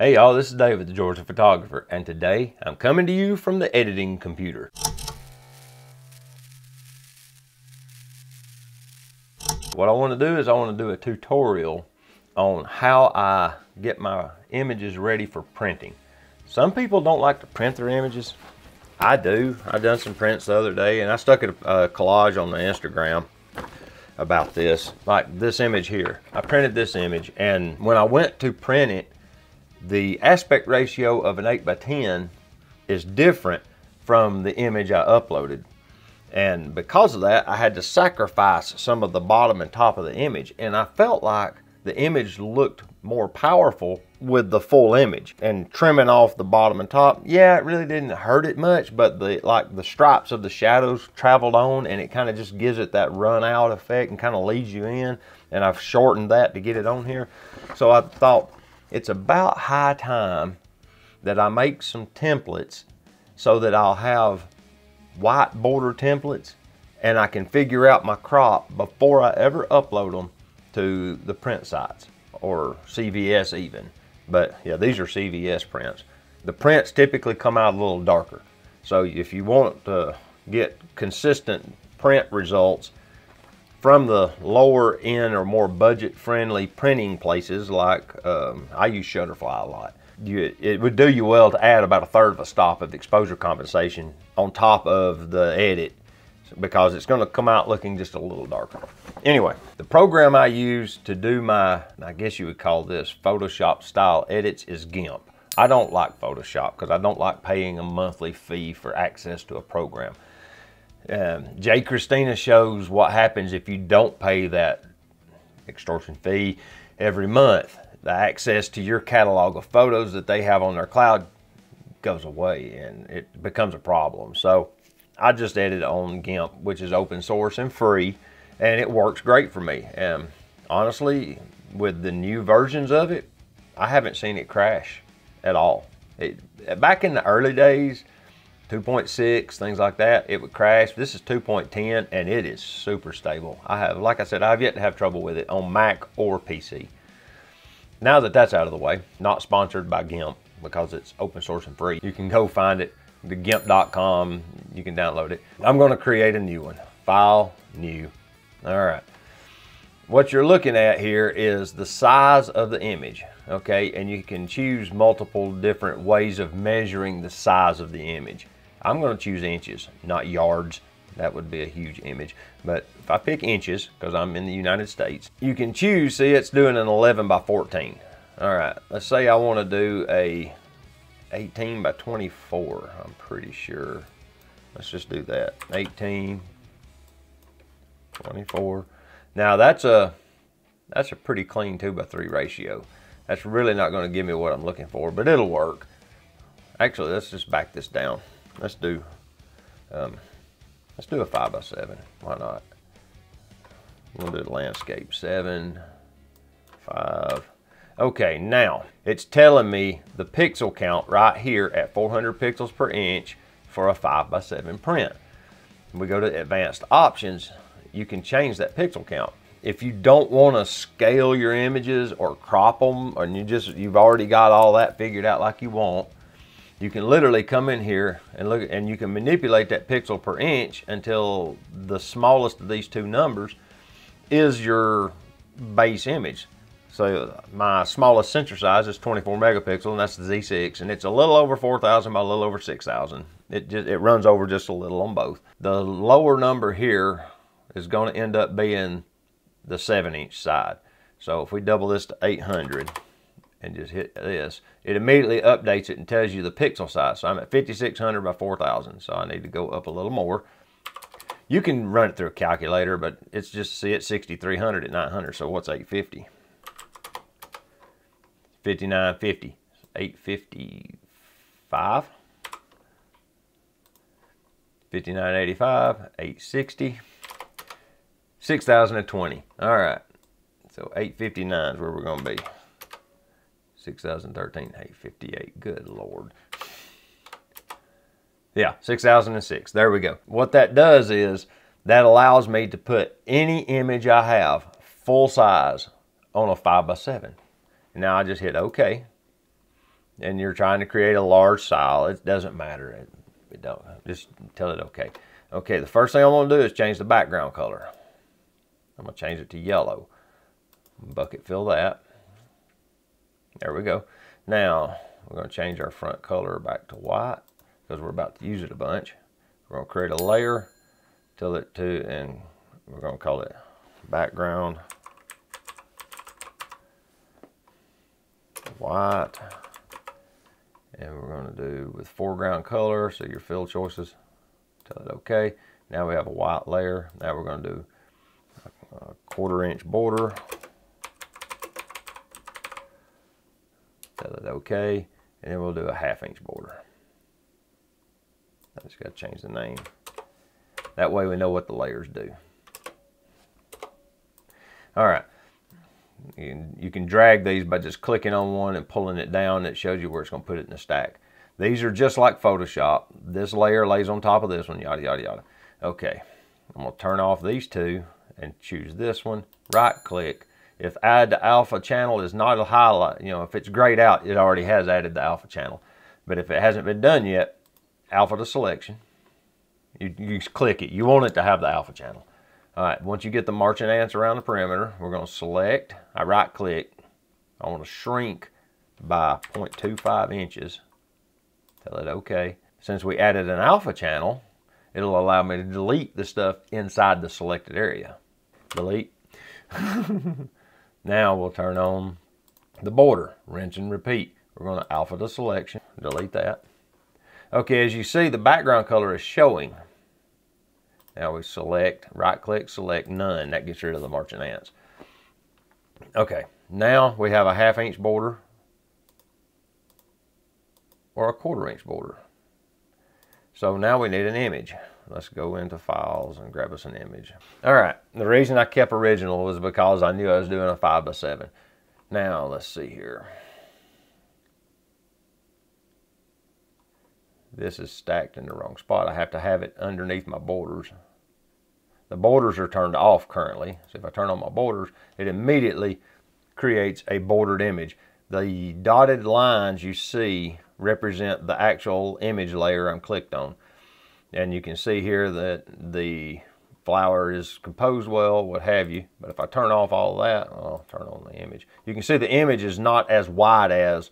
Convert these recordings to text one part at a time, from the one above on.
Hey y'all, this is David, the Georgia photographer, and today I'm coming to you from the editing computer. What I want to do is I want to do a tutorial on how I get my images ready for printing. Some people don't like to print their images. I do. I've done some prints the other day and I stuck a, a collage on the Instagram about this, like this image here. I printed this image and when I went to print it, the aspect ratio of an 8 by 10 is different from the image I uploaded. And because of that, I had to sacrifice some of the bottom and top of the image. And I felt like the image looked more powerful with the full image and trimming off the bottom and top yeah it really didn't hurt it much but the like the stripes of the shadows traveled on and it kind of just gives it that run out effect and kind of leads you in and I've shortened that to get it on here so I thought it's about high time that I make some templates so that I'll have white border templates and I can figure out my crop before I ever upload them to the print sites or CVS even. But yeah, these are CVS prints. The prints typically come out a little darker. So if you want to get consistent print results, from the lower end or more budget friendly printing places like um, I use Shutterfly a lot. You, it would do you well to add about a third of a stop of exposure compensation on top of the edit because it's going to come out looking just a little darker. Anyway, the program I use to do my, I guess you would call this Photoshop style edits is GIMP. I don't like Photoshop because I don't like paying a monthly fee for access to a program. Um, Jay Christina shows what happens if you don't pay that extortion fee every month. The access to your catalog of photos that they have on their cloud goes away and it becomes a problem. So I just edit on GIMP, which is open source and free, and it works great for me. And honestly, with the new versions of it, I haven't seen it crash at all. It, back in the early days, 2.6, things like that, it would crash. This is 2.10 and it is super stable. I have, like I said, I've yet to have trouble with it on Mac or PC. Now that that's out of the way, not sponsored by GIMP because it's open source and free, you can go find it, the GIMP.com, you can download it. I'm gonna create a new one, file, new. All right. What you're looking at here is the size of the image, okay? And you can choose multiple different ways of measuring the size of the image. I'm going to choose inches, not yards. That would be a huge image. But if I pick inches, because I'm in the United States, you can choose, see it's doing an 11 by 14. All right, let's say I want to do a 18 by 24, I'm pretty sure. Let's just do that, 18, 24. Now that's a, that's a pretty clean two by three ratio. That's really not gonna give me what I'm looking for, but it'll work. Actually, let's just back this down. Let's do, um, let's do a five by seven. Why not? We'll do landscape seven, five. Okay, now it's telling me the pixel count right here at 400 pixels per inch for a five by seven print. We go to advanced options, you can change that pixel count. If you don't want to scale your images or crop them, and you just you've already got all that figured out like you want, you can literally come in here and look and you can manipulate that pixel per inch until the smallest of these two numbers is your base image. So my smallest sensor size is 24 megapixel and that's the Z6 and it's a little over 4,000 by a little over 6,000. It just it runs over just a little on both. The lower number here is going to end up being the 7 inch side. So if we double this to 800 and just hit this, it immediately updates it and tells you the pixel size. So I'm at 5600 by 4000, so I need to go up a little more. You can run it through a calculator, but it's just, see, it's 6300 at 900, so what's 850? 5950, 855, 5985, 860, 6020. All right, so 859 is where we're gonna be. 2013. Hey, 58. Good Lord. Yeah, 6006. There we go. What that does is that allows me to put any image I have full size on a 5x7. Now I just hit OK. And you're trying to create a large style. It doesn't matter. It, it don't. Just tell it OK. Okay, the first thing I'm going to do is change the background color. I'm going to change it to yellow. Bucket fill that. There we go. Now, we're gonna change our front color back to white because we're about to use it a bunch. We're gonna create a layer, tell it to, and we're gonna call it background white. And we're gonna do with foreground color, so your fill choices, tell it okay. Now we have a white layer. Now we're gonna do a quarter inch border. Tell it okay. And then we'll do a half inch border. I just got to change the name. That way we know what the layers do. All right. You can, you can drag these by just clicking on one and pulling it down. It shows you where it's going to put it in the stack. These are just like Photoshop. This layer lays on top of this one, yada, yada, yada. Okay, I'm to turn off these two and choose this one. Right click. If add to alpha channel is not a highlight, you know, if it's grayed out, it already has added the alpha channel. But if it hasn't been done yet, alpha to selection. You, you click it. You want it to have the alpha channel. All right, once you get the marching ants around the perimeter, we're going to select. I right click. I want to shrink by 0.25 inches. Tell it OK. Since we added an alpha channel, it'll allow me to delete the stuff inside the selected area. Delete. now we'll turn on the border, rinse and repeat. We're going to alpha the selection, delete that. Okay, as you see, the background color is showing. Now we select, right click, select none. That gets rid of the marching ants. Okay, now we have a half inch border or a quarter inch border. So now we need an image. Let's go into files and grab us an image. All right, the reason I kept original was because I knew I was doing a five by seven. Now let's see here. This is stacked in the wrong spot. I have to have it underneath my borders. The borders are turned off currently. So if I turn on my borders, it immediately creates a bordered image. The dotted lines you see represent the actual image layer I'm clicked on. And you can see here that the flower is composed well, what have you. But if I turn off all of that, I'll turn on the image. You can see the image is not as wide as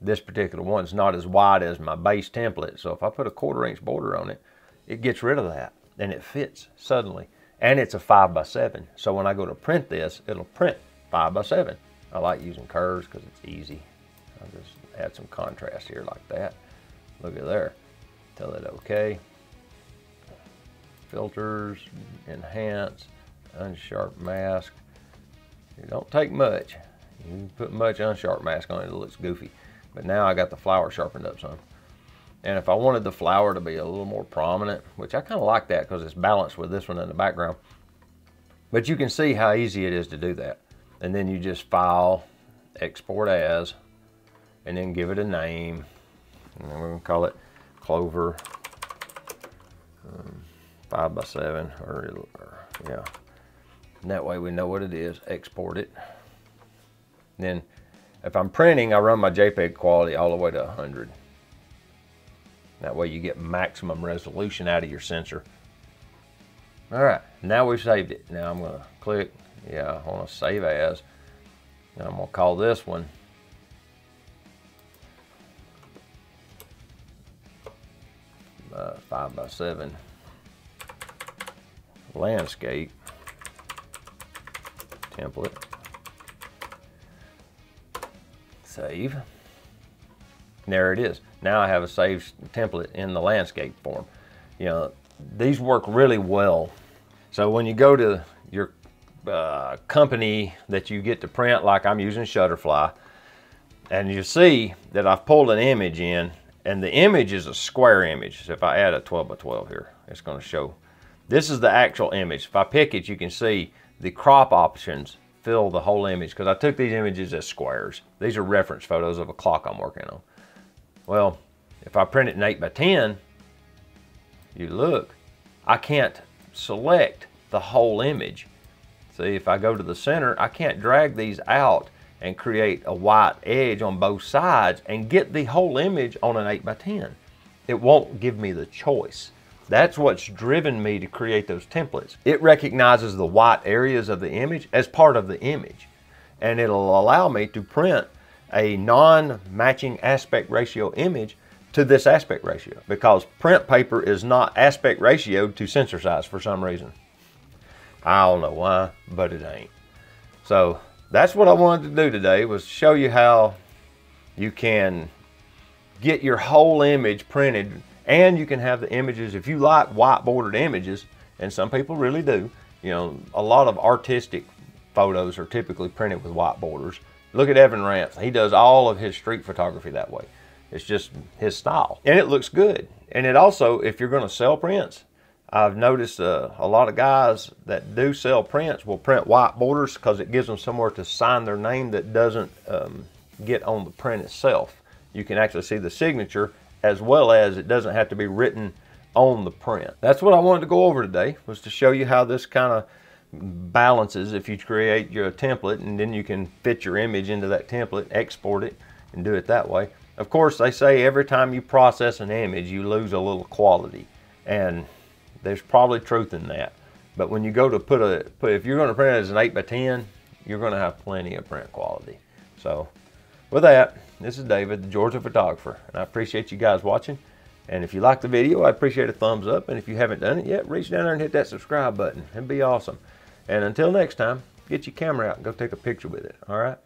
this particular one. It's not as wide as my base template. So if I put a quarter inch border on it, it gets rid of that and it fits suddenly. And it's a five by seven. So when I go to print this, it'll print five by seven. I like using curves because it's easy. I'll just add some contrast here like that. Look at there. Tell it okay. Filters, enhance, unsharp mask. It don't take much. You put much unsharp mask on it, it looks goofy. But now I got the flower sharpened up some. And if I wanted the flower to be a little more prominent, which I kind of like that because it's balanced with this one in the background. But you can see how easy it is to do that. And then you just file, export as, and then give it a name. And we're gonna call it Clover um, five by seven, or, or yeah. And that way we know what it is, export it. Then if I'm printing, I run my JPEG quality all the way to 100. That way you get maximum resolution out of your sensor. All right, now we've saved it. Now I'm gonna click, yeah, I wanna save as. Now I'm gonna call this one five by seven landscape template. Save. there it is. Now I have a saved template in the landscape form. You know, these work really well. So when you go to your uh, company that you get to print, like I'm using Shutterfly, and you see that I've pulled an image in, and the image is a square image. So if I add a 12 by 12 here, it's going to show. This is the actual image. If I pick it, you can see the crop options fill the whole image because I took these images as squares. These are reference photos of a clock I'm working on. Well, if I print it in 8 by 10, you look, I can't select the whole image. See, if I go to the center, I can't drag these out and create a white edge on both sides and get the whole image on an 8 by 10 It won't give me the choice. That's what's driven me to create those templates. It recognizes the white areas of the image as part of the image. And it'll allow me to print a non-matching aspect ratio image to this aspect ratio because print paper is not aspect ratio to sensor size for some reason. I don't know why, but it ain't. So that's what I wanted to do today was show you how you can get your whole image printed and you can have the images if you like white bordered images and some people really do. You know a lot of artistic photos are typically printed with white borders look at Evan Ranft he does all of his street photography that way. It's just his style. And it looks good. And it also if you're going to sell prints I've noticed uh, a lot of guys that do sell prints will print white borders because it gives them somewhere to sign their name that doesn't um, get on the print itself. You can actually see the signature as well as it doesn't have to be written on the print. That's what I wanted to go over today was to show you how this kind of balances if you create your template and then you can fit your image into that template, export it and do it that way. Of course, they say every time you process an image, you lose a little quality. And there's probably truth in that. But when you go to put a, put, if you're going to print it as an 8 by 10 you're going to have plenty of print quality. So with that, this is David, the Georgia photographer, and I appreciate you guys watching. And if you like the video, I'd appreciate a thumbs up. And if you haven't done it yet, reach down there and hit that subscribe button. It'd be awesome. And until next time, get your camera out and go take a picture with it. All right?